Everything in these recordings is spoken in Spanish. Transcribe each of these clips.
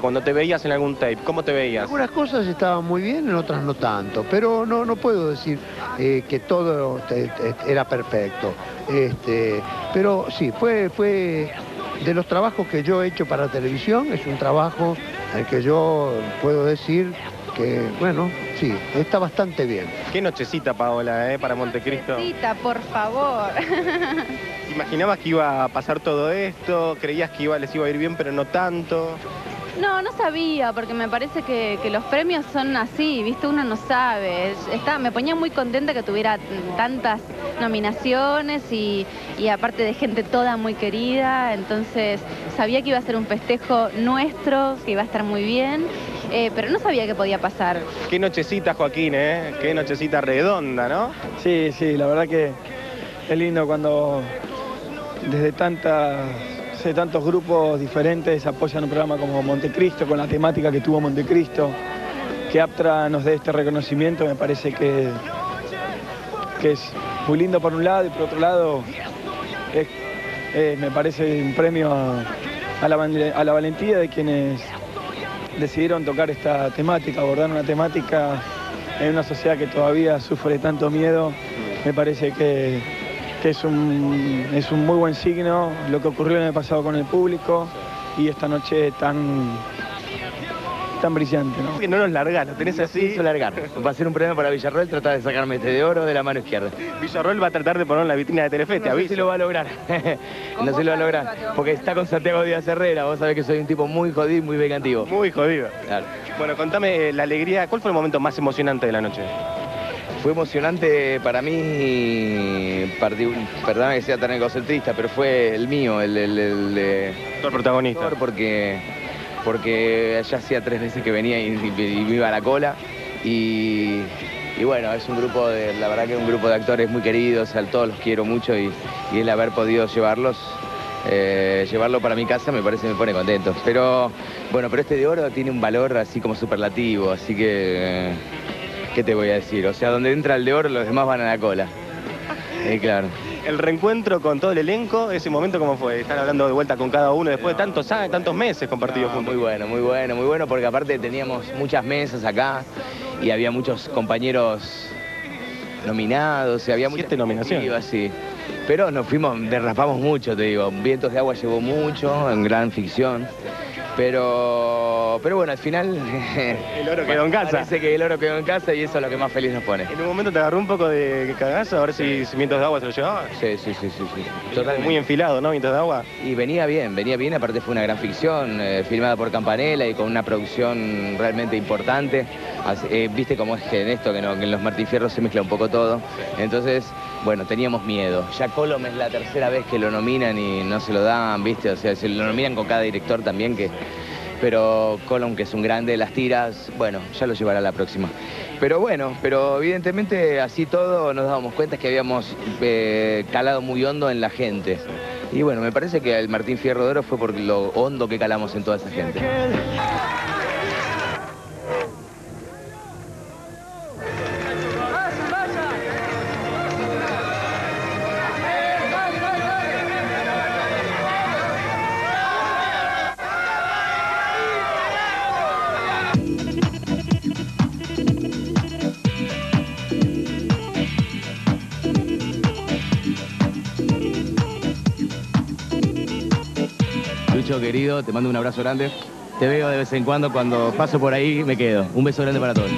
Cuando te veías en algún tape, ¿cómo te veías? Algunas cosas estaban muy bien, en otras no tanto, pero no, no puedo decir eh, que todo te- te- era perfecto. Este, pero sí, fue, fue de los trabajos que yo he hecho para televisión, es un trabajo en el que yo puedo decir que, bueno, sí, está bastante bien. Qué nochecita, Paola, ¿eh? para Montecristo. Cita, por favor. ¿Imaginabas que iba a pasar todo esto? ¿Creías que iba, les iba a ir bien, pero no tanto? No, no sabía, porque me parece que, que los premios son así, ¿viste? Uno no sabe. Está, me ponía muy contenta que tuviera tantas nominaciones y, y aparte de gente toda muy querida, entonces sabía que iba a ser un festejo nuestro, que iba a estar muy bien, eh, pero no sabía qué podía pasar. Qué nochecita, Joaquín, ¿eh? Qué nochecita redonda, ¿no? Sí, sí, la verdad que es lindo cuando desde tantas, de tantos grupos diferentes apoyan un programa como Montecristo, con la temática que tuvo Montecristo, que Aptra nos dé este reconocimiento, me parece que, que es muy lindo por un lado y por otro lado es- me parece un premio a, la, a la valentía de quienes decidieron tocar esta temática, abordar una temática en una sociedad que todavía sufre tanto miedo, me parece que, que es, un, es un muy buen signo lo que ocurrió en el pasado con el público y esta noche tan, tan brillante. ¿no? Que no nos largas, lo tenés así. Largar. Va a ser un premio para Villarroel tratar de sacarme este de oro de la mano izquierda. Villarroel va a tratar de ponerlo en la vitrina de Telefe, te No sé aviso. si lo va a lograr. no sé si lo va a lograr. Porque está con Santiago Díaz Herrera. Vos sabés que soy un tipo muy jodido y muy vengativo. Muy jodido. Claro. Bueno, contame eh, la alegría. ¿Cuál fue el momento más emocionante de la noche? Fue emocionante para mí, perdóname que sea tan egocentrista, pero fue el mío, el, el, el de Todo el protagonista. porque, porque ya hacía tres veces que venía y, y- y me iba a la cola. Y, y bueno, es un grupo de, la verdad que es un grupo de actores muy queridos, a todos los quiero mucho y, y el haber podido llevarlos, eh, llevarlo para mi casa me parece me pone contento. Pero bueno, pero este de oro tiene un valor así como superlativo, así que, eh, ¿qué te voy a decir? O sea, donde entra el de oro los demás van a la cola. Claro. El reencuentro con todo el elenco, ese momento cómo fue, estar hablando de vuelta con cada uno después de tantos años, tantos meses compartidos No, juntos. Muy bueno, muy bueno, muy bueno, porque aparte teníamos muchas mesas acá y había muchos compañeros nominados, y había muchas Siete nominaciones. sí. Pero nos fuimos, derrapamos mucho, te digo. Vientos de agua llevó mucho, en gran ficción. Pero, pero bueno, al final... El oro quedó en casa. Parece que el oro quedó en casa y eso es lo que más feliz nos pone. En un momento te agarró un poco de cagazo, a ver si cimientos de agua se lo llevaba. Sí, sí, sí, sí. sí. Totalmente. Muy enfilado, ¿no? Vientos de agua. Y venía bien, venía bien, aparte fue una gran ficción, eh, filmada por Campanella y con una producción realmente importante. Así- eh, Viste cómo es que en esto, que, no- que en los Martín Fierro se mezcla un poco todo. Entonces, bueno, teníamos miedo. Ya Colom es la tercera vez que lo nominan y no se lo dan, ¿viste? O sea, se lo nominan con cada director también que... Pero Colom, que es un grande de las tiras, bueno, ya lo llevará la próxima. Pero bueno, pero evidentemente así todo nos dábamos cuenta que habíamos eh, calado muy hondo en la gente. Y bueno, me parece que el Martín Fierro de Oro fue por lo hondo que calamos en toda esa gente. Lucho, querido, te mando un abrazo grande. Te veo de vez en cuando, cuando paso por ahí me quedo. Un beso grande para todos.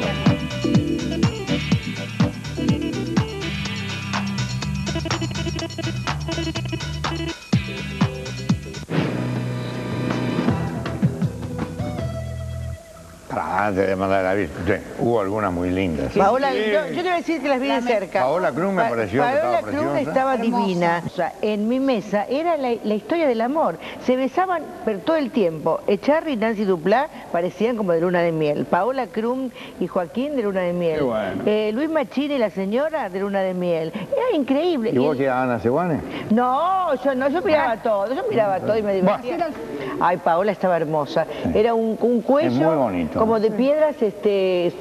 Antes de mandar a la Virgen, sí, hubo algunas muy lindas. Paola, yo, yo te voy a decir que las vi de cerca. Paola Cruz me Pa- pareció que Paola estaba Cruz preciosa. estaba divina. O sea, en mi mesa era la, la historia del amor. Se besaban pero todo el tiempo. Echarri y Nancy Duplá parecían como de luna de miel. Paola Cruz y Joaquín de luna de miel. Qué bueno. Eh, Luis Machini y la señora de luna de miel. Era increíble. ¿Y vos el- que Ana Seguane? No, yo no, yo miraba todo, yo miraba todo y me divertía. Ay, Paola estaba hermosa. Era un, un cuello Es muy bonito. Como de piedras este,